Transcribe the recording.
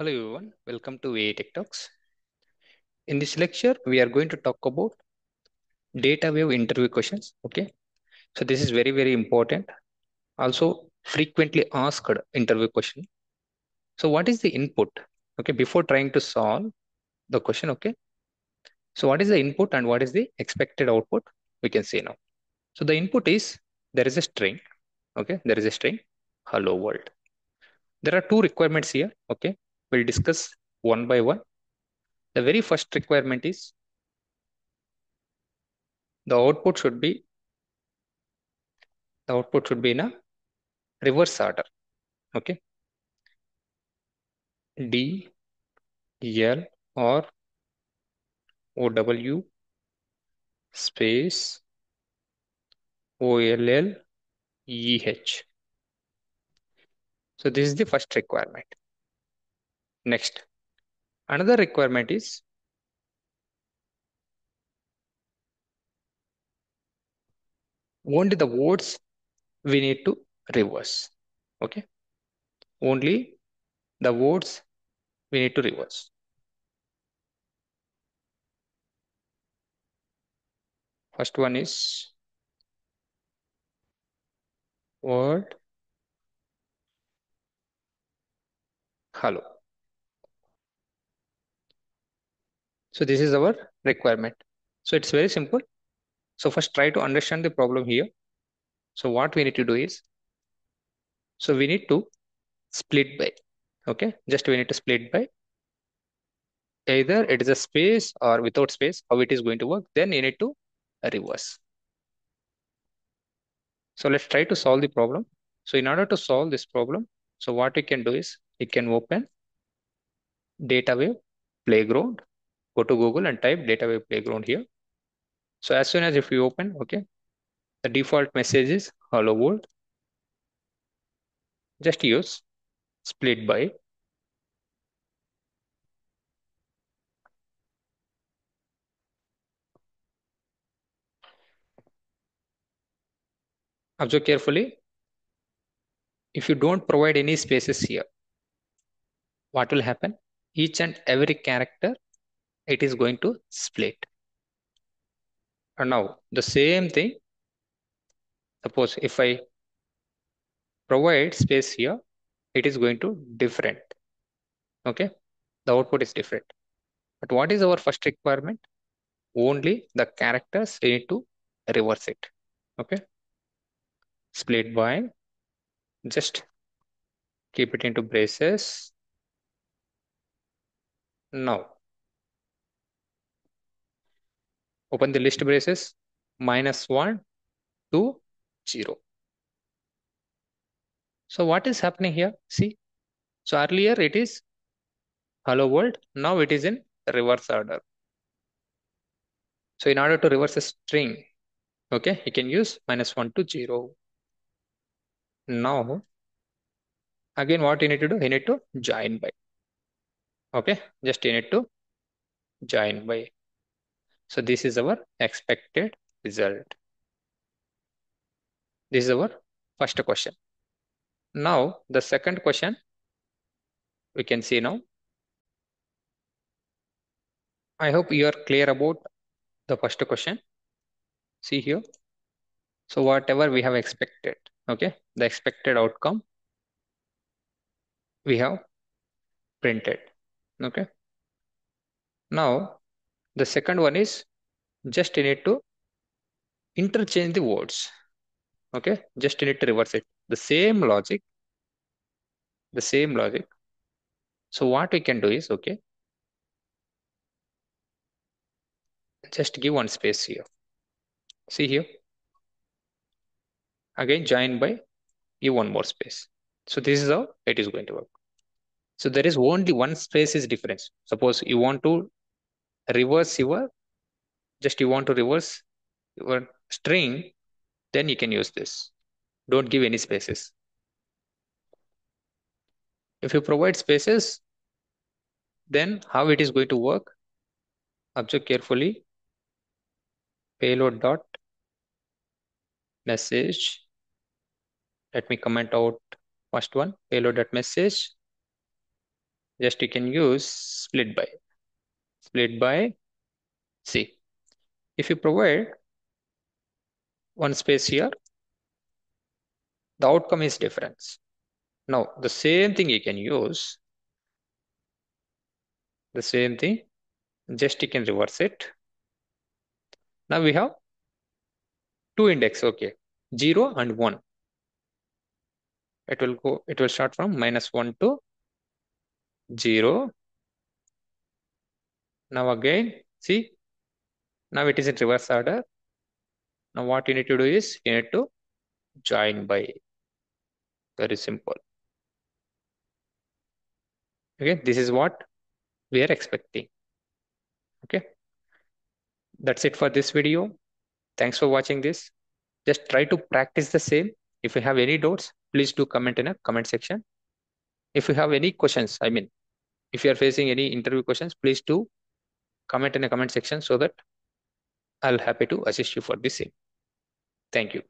Hello everyone, welcome to ViTech Talks. In this lecture, we are going to talk about DataWeave interview questions. Okay, so this is very very important. Also, frequently asked interview question. So, what is the input? Okay, before trying to solve the question. Okay, so what is the input and what is the expected output? We can see now. So the input is there is a string. Okay, there is a string. Hello world. There are two requirements here. Okay, we'll discuss one by one. The very first requirement is the output should be the output should be in a reverse order. Okay, D, L or OW space OLL EH. So this is the first requirement. Next, another requirement is only the words we need to reverse. Okay, only the words we need to reverse. First one is word hello. So this is our requirement. So it's very simple. So first try to understand the problem here. So what we need to do is, so we need to split by, okay? Just we need to split by either it is a space or without space, how it is going to work. Then you need to reverse. So let's try to solve the problem. So in order to solve this problem, so what we can do is we can open DataWeave playground, go to Google and type DataWeave playground here. So as soon as if you open, okay, the default message is hello world. Just use split by. Observe carefully. If you don't provide any spaces here, what will happen? Each and every character, it is going to split. And now the same thing, suppose if I provide space here, it is going to different. Okay, the output is different. But what is our first requirement? Only the characters need to reverse it. Okay, split by just keep it into braces. Now open the list braces minus 1 to 0. So what is happening here? See, so earlier it is hello world. Now it is in reverse order. So in order to reverse a string, okay, you can use minus 1 to 0. Now, again, what you need to do? You need to join by. Okay, just you need to join by. So this is our expected result. This is our first question. Now, the second question we can see now. I hope you are clear about the first question. See here. So whatever we have expected, okay, the expected outcome we have printed, okay. Now, the second one is just you need to interchange the words, okay, just you need to reverse it. The same logic, the same logic. So what we can do is, okay, just give one space here. See here. Again, join by give one more space. So this is how it is going to work. So there is only one space is difference. Suppose you want to reverse your, just you want to reverse your string, then you can use this. Don't give any spaces. If you provide spaces, then how it is going to work? Observe carefully. Payload dot message. Let me comment out first one. Payload dot message just you can use split by split by c if you provide one space here the outcome is difference now the same thing you can use the same thing just you can reverse it. Now we have two index okay 0 and 1 it will go it will start from minus 1 to 0 now again see now it is in reverse order. Now what you need to do is you need to join by. Very simple. Okay this is what we are expecting. Okay that's it for this video. Thanks for watching this. Just try to practice the same. If you have any doubts please do comment in a comment section. If you have any questions i mean if you are facing any interview questions please do comment in the comment section so that i'll happy to assist you for the same. Thank you